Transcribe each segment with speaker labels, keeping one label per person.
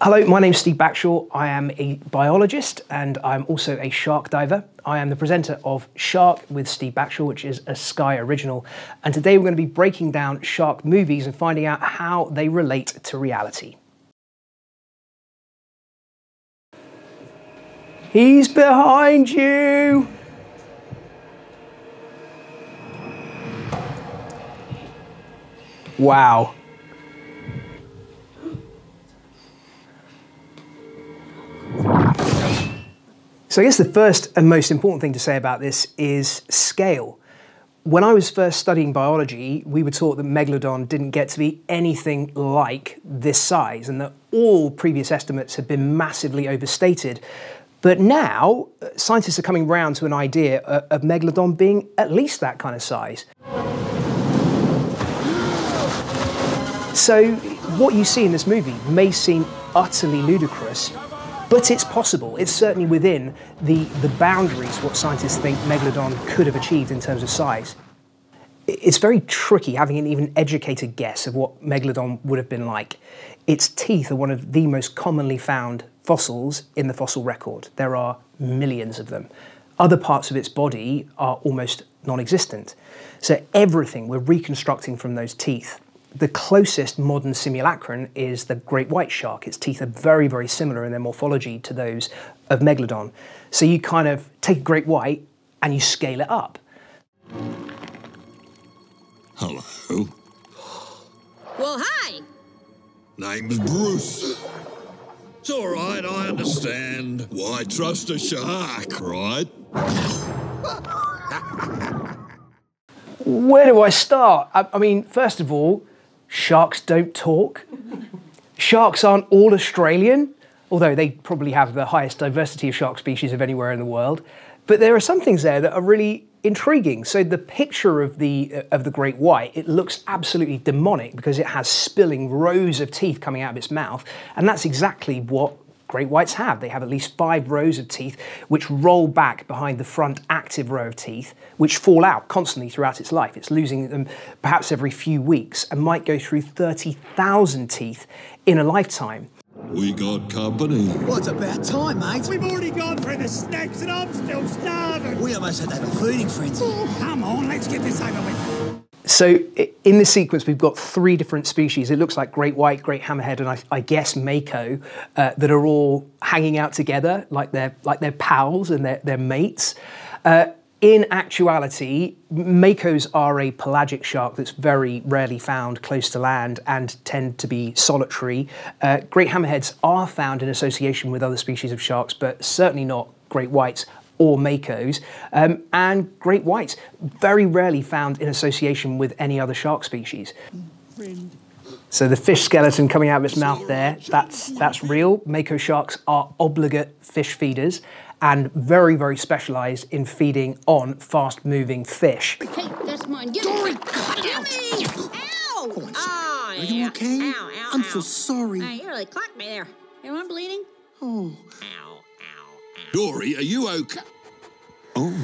Speaker 1: Hello, my name's Steve Backshall. I am a biologist and I'm also a shark diver. I am the presenter of Shark with Steve Backshall, which is a Sky original. And today we're going to be breaking down shark movies and finding out how they relate to reality. He's behind you! Wow. So I guess the first and most important thing to say about this is scale. When I was first studying biology, we were taught that Megalodon didn't get to be anything like this size and that all previous estimates had been massively overstated. But now, uh, scientists are coming round to an idea uh, of Megalodon being at least that kind of size. So, what you see in this movie may seem utterly ludicrous, but it's possible. It's certainly within the, the boundaries what scientists think Megalodon could have achieved in terms of size. It's very tricky having an even educated guess of what Megalodon would have been like. Its teeth are one of the most commonly found fossils in the fossil record. There are millions of them. Other parts of its body are almost non existent. So everything we're reconstructing from those teeth the closest modern simulacrum is the great white shark. Its teeth are very, very similar in their morphology to those of Megalodon. So you kind of take a great white and you scale it up.
Speaker 2: Hello.
Speaker 3: Well, hi.
Speaker 2: Name's Bruce. It's all right, I understand. Why trust a shark, right?
Speaker 1: Where do I start? I, I mean, first of all, sharks don't talk. Sharks aren't all Australian, although they probably have the highest diversity of shark species of anywhere in the world. But there are some things there that are really intriguing. So the picture of the uh, of the great white, it looks absolutely demonic because it has spilling rows of teeth coming out of its mouth, and that's exactly what great whites have. They have at least five rows of teeth which roll back behind the front active row of teeth, which fall out constantly throughout its life. It's losing them perhaps every few weeks and might go through 30,000 teeth in a lifetime.
Speaker 2: We got company.
Speaker 4: Well, it's about time, mate.
Speaker 5: We've already gone through the snacks and I'm still starving.
Speaker 4: We almost had to have a feeding frenzy.
Speaker 5: Oh, come on, let's get this over with.
Speaker 1: So in this sequence, we've got three different species. It looks like great white, great hammerhead, and I, I guess mako uh, that are all hanging out together like they're like they're pals and they're, they're mates. Uh, in actuality, makos are a pelagic shark that's very rarely found close to land and tend to be solitary. Uh, great hammerheads are found in association with other species of sharks, but certainly not great whites or makos, um, and great whites, very rarely found in association with any other shark species. So the fish skeleton coming out of its mouth there, that's, that's real. Mako sharks are obligate fish feeders and very, very specialised in feeding on fast-moving fish.
Speaker 3: Hey, that's mine. Give
Speaker 4: Dory,
Speaker 3: me.
Speaker 4: cut
Speaker 3: Give
Speaker 4: out.
Speaker 3: me. Ow.
Speaker 4: Go on,
Speaker 3: Oh,
Speaker 4: Are you okay?
Speaker 3: Ow, ow,
Speaker 4: I'm
Speaker 3: ow.
Speaker 4: so sorry.
Speaker 3: Hey, you really clocked me there. Am I bleeding?
Speaker 4: Oh,
Speaker 3: Ow, ow, ow.
Speaker 2: Dory, are you okay? Oh.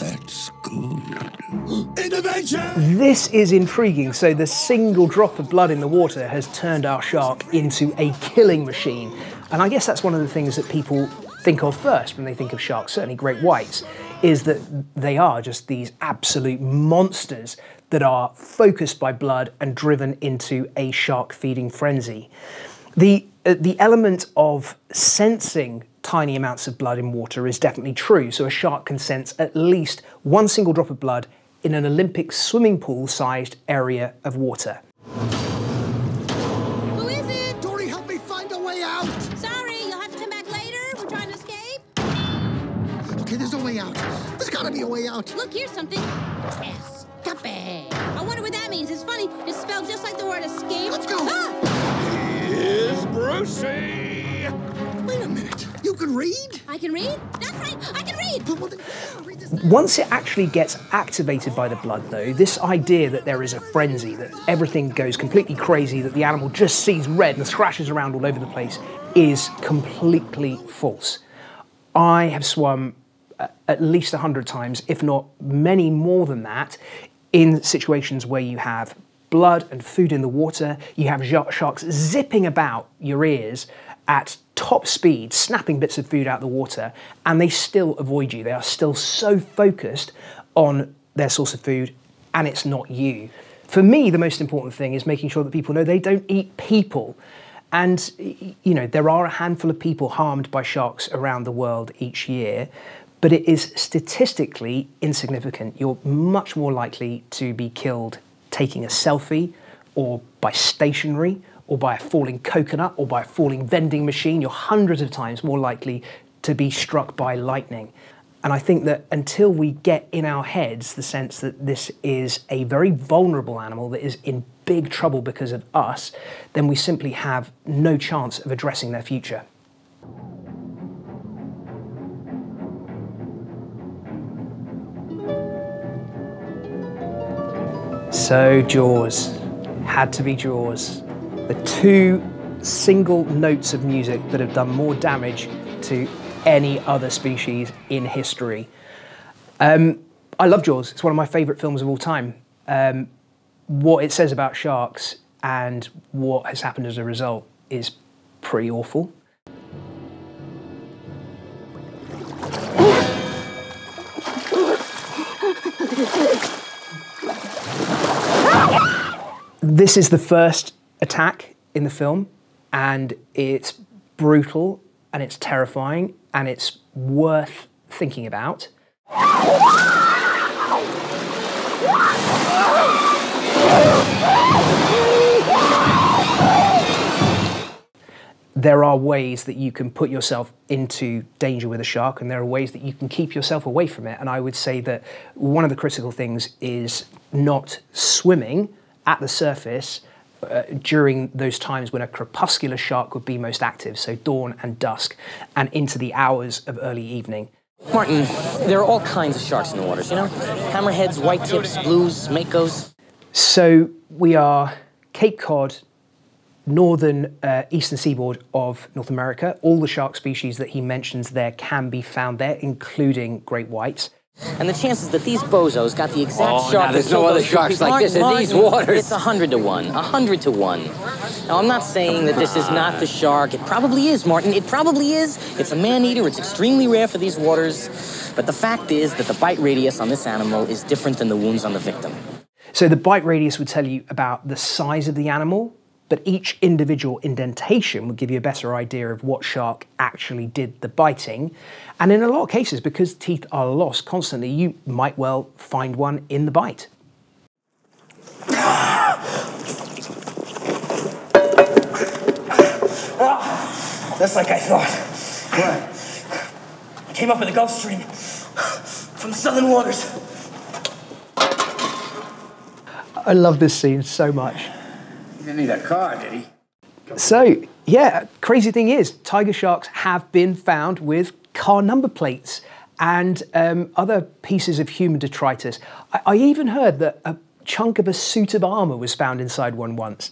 Speaker 2: That's good.
Speaker 5: Intervention!
Speaker 1: This is intriguing. So the single drop of blood in the water has turned our shark into a killing machine. And I guess that's one of the things that people think of first when they think of sharks, certainly great whites, is that they are just these absolute monsters that are focused by blood and driven into a shark feeding frenzy. The, uh, the element of sensing tiny amounts of blood in water is definitely true. So a shark can sense at least one single drop of blood in an Olympic swimming pool sized area of water.
Speaker 3: Who is it?
Speaker 4: Dory, help me find a way out.
Speaker 3: Sorry, you'll have to come back later. We're trying to escape.
Speaker 4: Okay, there's no way out. There's gotta be a way out.
Speaker 3: Look, here's something. Escape. I wonder what that means. It's funny. It's spelled just like the word escape.
Speaker 4: Let's go.
Speaker 3: Ah,
Speaker 2: Here's Brucey.
Speaker 4: Wait a minute. You can read?
Speaker 3: I can read? That's right. I can read.
Speaker 4: But, well, then, read this.
Speaker 1: Once it actually gets activated by the blood, though, this idea that there is a frenzy, that everything goes completely crazy, that the animal just sees red and thrashes around all over the place, is completely false. I have swum uh, at least 100 times, if not many more than that, in situations where you have blood and food in the water. You have sha- sharks zipping about your ears at top speed, snapping bits of food out of the water, and they still avoid you. They are still so focused on their source of food, and it's not you. For me, the most important thing is making sure that people know they don't eat people. And, you know, there are a handful of people harmed by sharks around the world each year, but it is statistically insignificant. You're much more likely to be killed taking a selfie or by stationary or by a falling coconut or by a falling vending machine. You're hundreds of times more likely to be struck by lightning. And I think that until we get in our heads the sense that this is a very vulnerable animal that is in big trouble because of us, then we simply have no chance of addressing their future. So, Jaws. Had to be Jaws. The two single notes of music that have done more damage to any other species in history. Um, I love Jaws. It's one of my favourite films of all time. Um, what it says about sharks and what has happened as a result is pretty awful. This is the first attack in the film, and it's brutal and it's terrifying and it's worth thinking about. There are ways that you can put yourself into danger with a shark, and there are ways that you can keep yourself away from it. And I would say that one of the critical things is not swimming at the surface uh, during those times when a crepuscular shark would be most active, so dawn and dusk, and into the hours of early evening.
Speaker 6: Martin, there are all kinds of sharks in the waters, you know? Hammerheads, white tips, blues, makos.
Speaker 1: So we are Cape Cod, northern uh, eastern seaboard of North America. All the shark species that he mentions there can be found there, including great whites.
Speaker 6: And the chances that these bozos got the exact
Speaker 7: Oh,
Speaker 6: shark
Speaker 7: now, there's no other sharks like this in these waters.
Speaker 6: It's a hundred to one. A hundred to one. Now, I'm not saying that this is not the shark. It probably is, Martin. It probably is. It's a man-eater. It's extremely rare for these waters. But the fact is that the bite radius on this animal is different than the wounds on the victim.
Speaker 1: So the bite radius would tell you about the size of the animal, but each individual indentation would give you a better idea of what shark actually did the biting. And in a lot of cases, because teeth are lost constantly, you might well find one in the bite.
Speaker 8: That's like I thought. I came up in the Gulf Stream from the southern waters.
Speaker 1: I love this scene so much.
Speaker 7: He didn't need a car, did he?
Speaker 1: So, yeah, crazy thing is, tiger sharks have been found with car number plates and um, other pieces of human detritus. I, I even heard that a chunk of a suit of armor was found inside one once.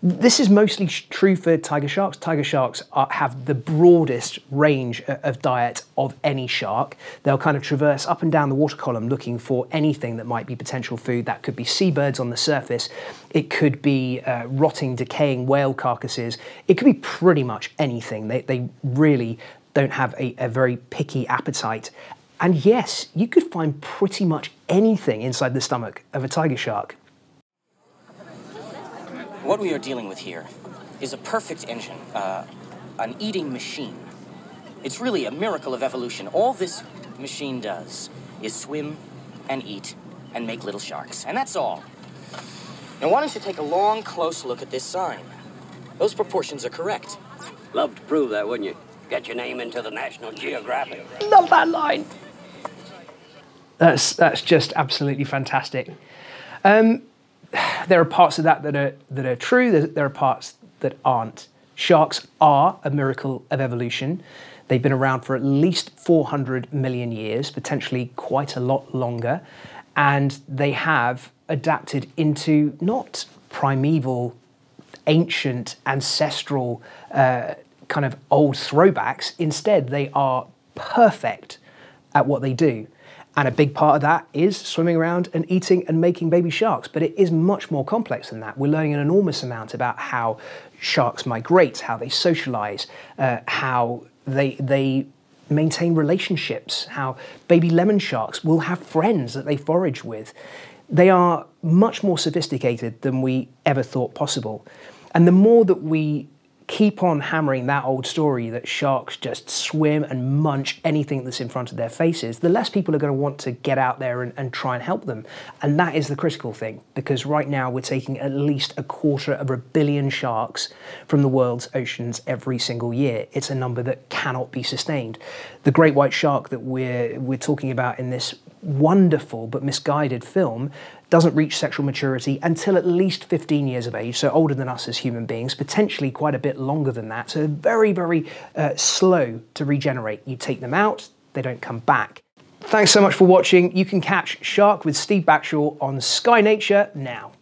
Speaker 1: This is mostly true for tiger sharks. Tiger sharks are, have the broadest range of diet of any shark. They'll kind of traverse up and down the water column looking for anything that might be potential food. That could be seabirds on the surface, it could be uh, rotting, decaying whale carcasses, it could be pretty much anything. They, they really don't have a, a very picky appetite. And yes, you could find pretty much anything inside the stomach of a tiger shark.
Speaker 6: What we are dealing with here is a perfect engine, uh, an eating machine. It's really a miracle of evolution. All this machine does is swim and eat and make little sharks. And that's all. Now, why don't you take a long, close look at this sign? Those proportions are correct.
Speaker 7: Love to prove that, wouldn't you? Get your name into the National Geographic.
Speaker 1: Love that line. That's that's just absolutely fantastic. Um, there are parts of that that are that are true. There, are parts that aren't. Sharks are a miracle of evolution. They've been around for at least 400 million years, potentially quite a lot longer, and they have adapted into not primeval, ancient, ancestral uh, kind of old throwbacks. Instead, they are perfect at what they do. And a big part of that is swimming around and eating and making baby sharks. But it is much more complex than that. We're learning an enormous amount about how sharks migrate, how they socialize, uh, how they, they maintain relationships, how baby lemon sharks will have friends that they forage with. They are much more sophisticated than we ever thought possible. And the more that we keep on hammering that old story that sharks just swim and munch anything that's in front of their faces, the less people are going to want to get out there and, and, try and help them. And that is the critical thing, because right now we're taking at least a quarter of a billion sharks from the world's oceans every single year. It's a number that cannot be sustained. The great white shark that we're, we're talking about in this wonderful but misguided film doesn't reach sexual maturity until at least 15 years of age, so older than us as human beings, potentially quite a bit longer than that. So very, very uh, slow to regenerate. You take them out, they don't come back. Thanks so much for watching. You can catch Shark with Steve Backshall on Sky Nature now.